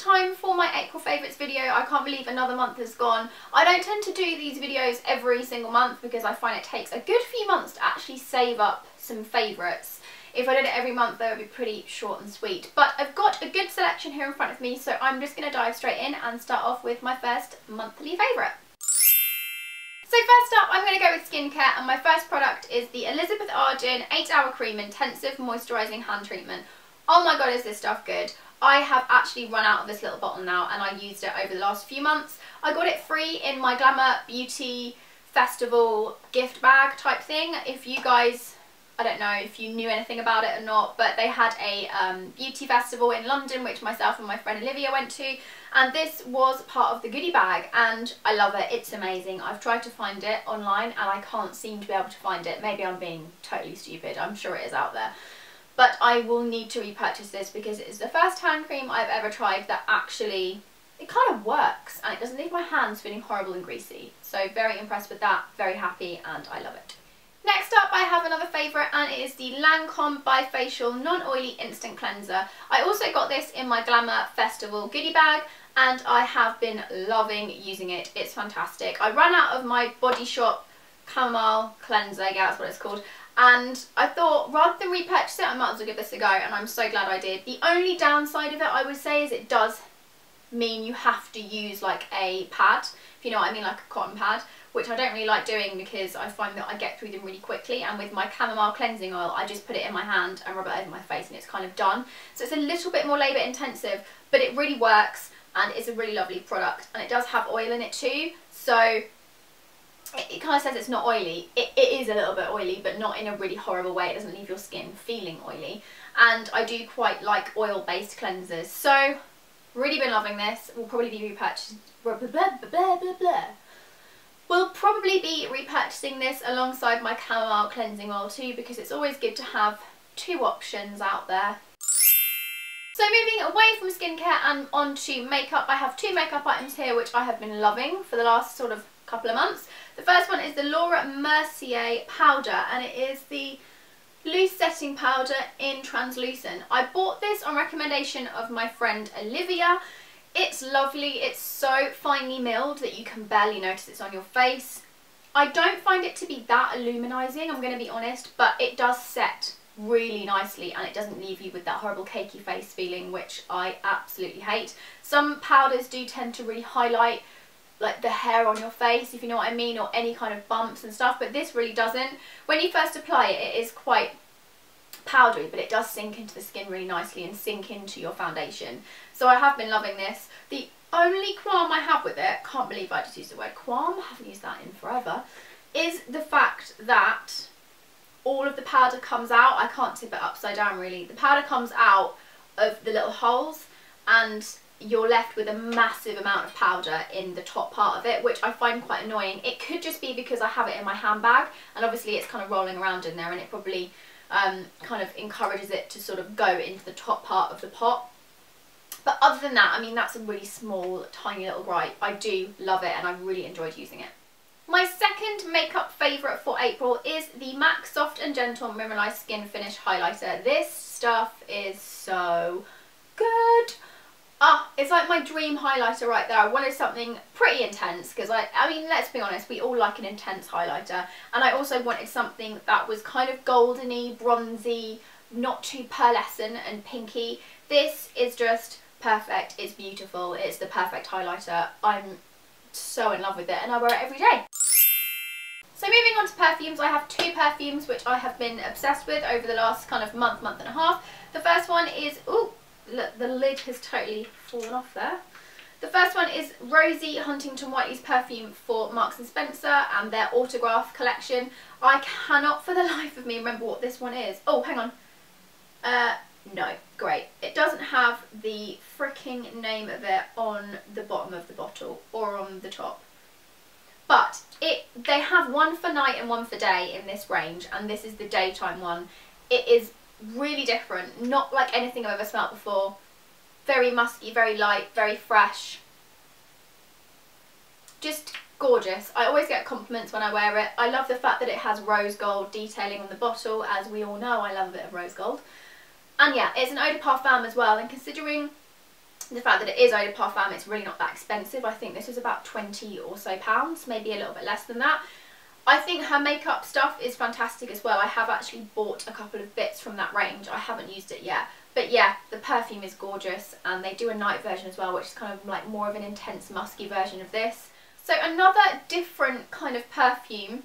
time for my April favourites video. I can't believe another month has gone. I don't tend to do these videos every single month because I find it takes a good few months to actually save up some favourites. If I did it every month, they would be pretty short and sweet. But I've got a good selection here in front of me, so I'm just going to dive straight in and start off with my first monthly favourite. So first up, I'm going to go with skincare, and my first product is the Elizabeth Arden 8 Hour Cream Intensive Moisturising Hand Treatment. Oh my god, is this stuff good. I have actually run out of this little bottle now, and I used it over the last few months. I got it free in my Glamour Beauty Festival gift bag type thing. If you guys I don't know if you knew anything about it or not, but they had a um, beauty festival in London, which myself and my friend Olivia went to, and this was part of the goodie bag, and I love it. It's amazing. I've tried to find it online, and I can't seem to be able to find it. Maybe I'm being totally stupid. I'm sure it is out there. But I will need to repurchase this because it is the first hand cream I've ever tried that actually it kind of works and it doesn't leave my hands feeling horrible and greasy. So very impressed with that, very happy and I love it. Next up I have another favourite and it is the Lancome Bifacial Non-Oily Instant Cleanser. I also got this in my Glamour Festival goodie bag and I have been loving using it. It's fantastic. I ran out of my Body Shop Chamomile Cleanser, yeah that's what it's called, and I thought rather than repurchase it I might as well give this a go and I'm so glad I did. The only downside of it I would say is it does mean you have to use like a pad, if you know what I mean, like a cotton pad which I don't really like doing because I find that I get through them really quickly and with my chamomile cleansing oil I just put it in my hand and rub it over my face and it's kind of done. So it's a little bit more labour intensive but it really works and it's a really lovely product and it does have oil in it too so it, kind of says it's not oily. It, it is a little bit oily but not in a really horrible way. It doesn't leave your skin feeling oily and I do quite like oil based cleansers so really been loving this. We'll probably be repurchasing blah, blah, blah, blah, blah, We'll probably be repurchasing this alongside my chamomile cleansing oil too because it's always good to have two options out there. So moving away from skincare and onto makeup, I have two makeup items here which I have been loving for the last sort of couple of months. The first one is the Laura Mercier powder and it is the loose setting powder in translucent. I bought this on recommendation of my friend Olivia it's lovely, it's so finely milled that you can barely notice it's on your face. I don't find it to be that illuminizing, I'm going to be honest, but it does set really nicely and it doesn't leave you with that horrible cakey face feeling which I absolutely hate. Some powders do tend to really highlight like the hair on your face if you know what I mean or any kind of bumps and stuff but this really doesn't. When you first apply it it is quite powdery but it does sink into the skin really nicely and sink into your foundation. So I have been loving this. The only qualm I have with it, can't believe I just used the word qualm, I haven't used that in forever, is the fact that all of the powder comes out. I can't tip it upside down really. The powder comes out of the little holes and you're left with a massive amount of powder in the top part of it, which I find quite annoying. It could just be because I have it in my handbag and obviously it's kind of rolling around in there and it probably um, kind of encourages it to sort of go into the top part of the pot. But other than that, I mean, that's a really small, tiny little gripe. I do love it and I really enjoyed using it. My second makeup favourite for April is the MAC Soft and Gentle Mineralized Skin Finish Highlighter. This stuff is so good. Ah, it's like my dream highlighter right there. I wanted something pretty intense because I, I mean, let's be honest, we all like an intense highlighter. And I also wanted something that was kind of goldeny, bronzy, not too pearlescent and pinky. This is just perfect. It's beautiful. It's the perfect highlighter. I'm so in love with it and I wear it every day. So moving on to perfumes, I have two perfumes which I have been obsessed with over the last kind of month, month and a half. The first one is, ooh, look, the lid has totally fallen off there. The first one is Rosie Huntington Whiteley's perfume for Marks & Spencer and their autograph collection. I cannot for the life of me remember what this one is. Oh, hang on. Uh, no, great. It doesn't have the freaking name of it on the bottom of the bottle or on the top. But it they have one for night and one for day in this range and this is the daytime one. It is really different, not like anything I've ever smelled before. Very musky, very light, very fresh. Just gorgeous. I always get compliments when I wear it. I love the fact that it has rose gold detailing on the bottle, as we all know I love a bit of rose gold. And yeah, it's an eau de parfum as well, and considering the fact that it is eau de parfum, it's really not that expensive. I think this was about 20 or so pounds, maybe a little bit less than that. I think her makeup stuff is fantastic as well. I have actually bought a couple of bits from that range. I haven't used it yet. But yeah, the perfume is gorgeous and they do a night version as well, which is kind of like more of an intense musky version of this. So another different kind of perfume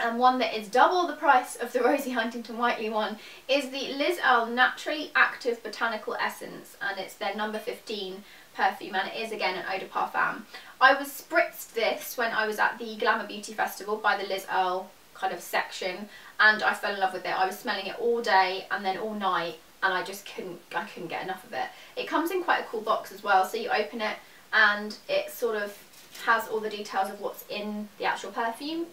and one that is double the price of the Rosie Huntington Whiteley one is the Liz Earle Naturally Active Botanical Essence and it's their number 15 perfume and it is again an eau de parfum. I was spritzed this when I was at the Glamour Beauty Festival by the Liz Earle kind of section and I fell in love with it. I was smelling it all day and then all night and I just couldn't I couldn't get enough of it. It comes in quite a cool box as well so you open it and it sort of has all the details of what's in the actual perfume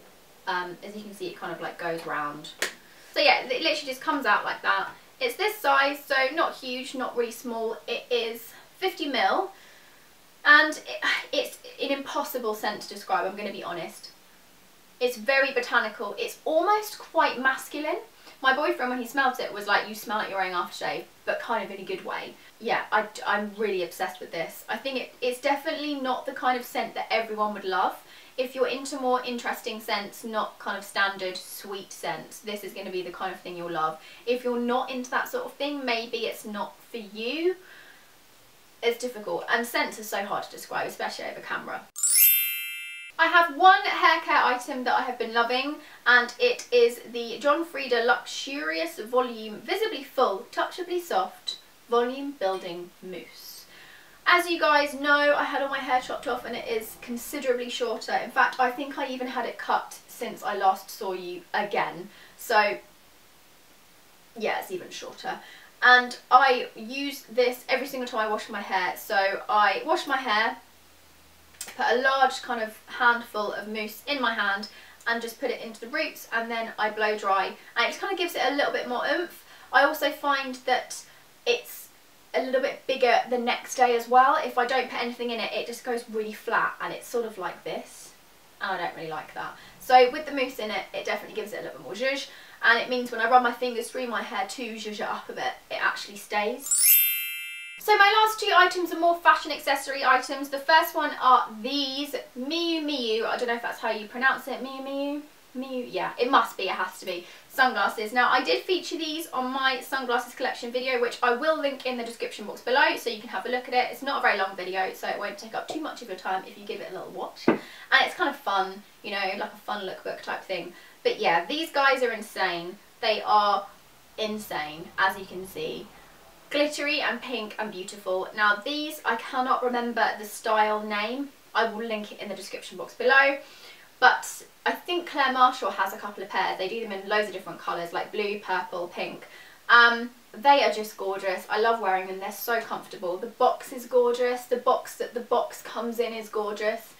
um, as you can see it kind of like goes round. So yeah, it literally just comes out like that. It's this size, so not huge, not really small. It is 50 mil, and it, it's an impossible scent to describe, I'm going to be honest. It's very botanical. It's almost quite masculine. My boyfriend, when he smelled it, was like, you smell like you're wearing aftershave, but kind of in a good way. Yeah, I, I'm really obsessed with this. I think it, it's definitely not the kind of scent that everyone would love. If you're into more interesting scents, not kind of standard sweet scents, this is going to be the kind of thing you'll love. If you're not into that sort of thing, maybe it's not for you. It's difficult, and scents are so hard to describe, especially over camera. I have one hair care item that I have been loving and it is the John Frieda Luxurious Volume Visibly Full Touchably Soft Volume Building Mousse. As you guys know, I had all my hair chopped off and it is considerably shorter. In fact, I think I even had it cut since I last saw you again. So, yeah, it's even shorter. And I use this every single time I wash my hair. So I wash my hair, put a large kind of handful of mousse in my hand and just put it into the roots and then I blow dry. And it just kind of gives it a little bit more oomph. I also find that it's a little bit bigger the next day as well. If I don't put anything in it, it just goes really flat and it's sort of like this. And I don't really like that. So with the mousse in it, it definitely gives it a little bit more zhuzh. And it means when I run my fingers through my hair to zhuzh it up a bit, it actually stays. So my last two items are more fashion accessory items. The first one are these Miu Miu. I don't know if that's how you pronounce it. Miu Miu. Yeah, it must be. It has to be sunglasses. Now I did feature these on my sunglasses collection video which I will link in the description box below so you can have a look at it. It's not a very long video so it won't take up too much of your time if you give it a little watch. And it's kind of fun, you know, like a fun lookbook type thing. But yeah, these guys are insane. They are insane as you can see. Glittery and pink and beautiful. Now these, I cannot remember the style name. I will link it in the description box below. But I think Claire Marshall has a couple of pairs. They do them in loads of different colours, like blue, purple, pink. Um, they are just gorgeous. I love wearing them. They're so comfortable. The box is gorgeous. The box that the box comes in is gorgeous.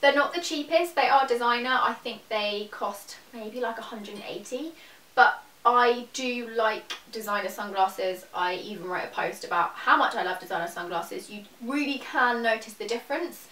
They're not the cheapest. They are designer. I think they cost maybe like 180 but I do like designer sunglasses. I even wrote a post about how much I love designer sunglasses. You really can notice the difference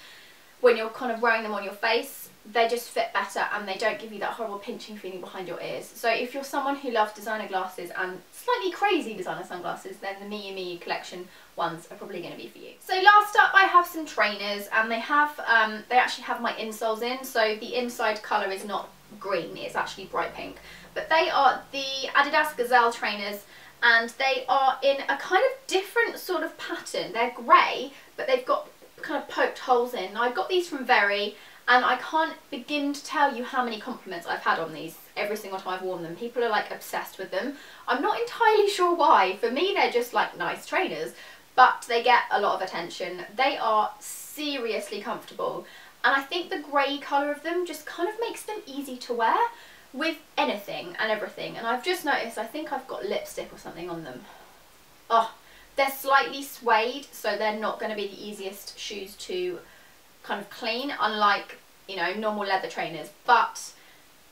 when you're kind of wearing them on your face they just fit better and they don't give you that horrible pinching feeling behind your ears. So if you're someone who loves designer glasses and slightly crazy designer sunglasses, then the Miu collection ones are probably going to be for you. So last up I have some trainers and they have, um, they actually have my insoles in. So the inside colour is not green, it's actually bright pink. But they are the Adidas Gazelle trainers and they are in a kind of different sort of pattern. They're grey, but they've got kind of poked holes in. Now I got these from Very and I can't begin to tell you how many compliments I've had on these every single time I've worn them. People are like obsessed with them. I'm not entirely sure why. For me they're just like nice trainers but they get a lot of attention. They are seriously comfortable and I think the grey colour of them just kind of makes them easy to wear with anything and everything and I've just noticed I think I've got lipstick or something on them. Oh, they're slightly suede so they're not going to be the easiest shoes to kind of clean, unlike, you know, normal leather trainers. But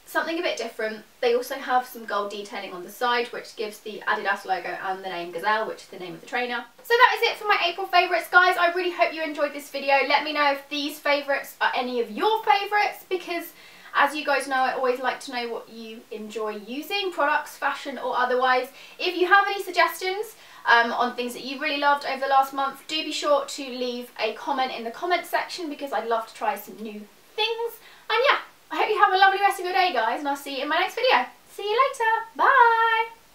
something a bit different. They also have some gold detailing on the side which gives the Adidas logo and the name Gazelle which is the name of the trainer. So that is it for my April favourites guys. I really hope you enjoyed this video. Let me know if these favourites are any of your favourites because as you guys know I always like to know what you enjoy using, products, fashion or otherwise. If you have any suggestions um, on things that you really loved over the last month. Do be sure to leave a comment in the comment section because I'd love to try some new things. And yeah, I hope you have a lovely rest of your day guys and I'll see you in my next video. See you later. Bye.